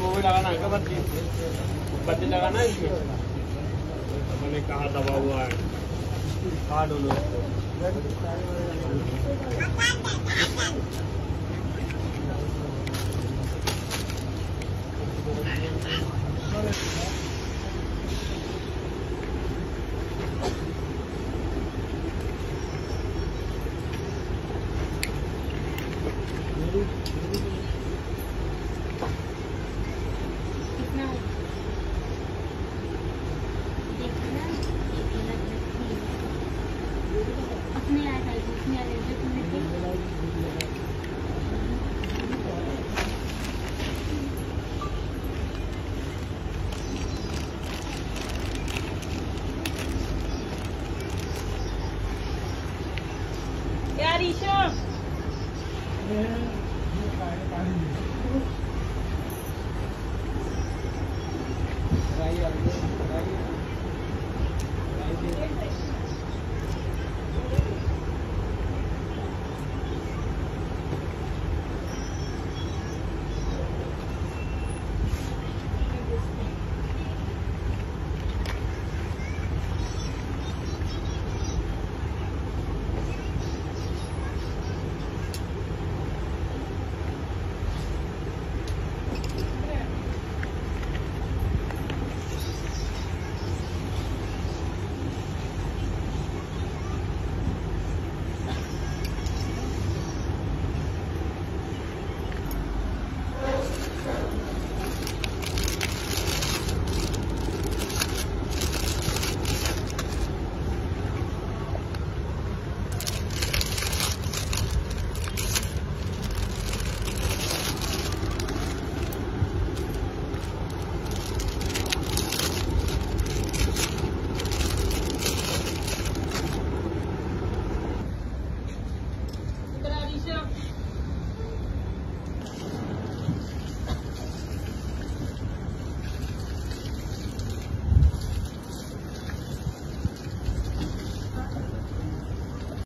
वो लगाना है। बत्ती बत्ती लगाना है मैंने कहा दबा हुआ है कार्ड डोलो Marisha. Thank you.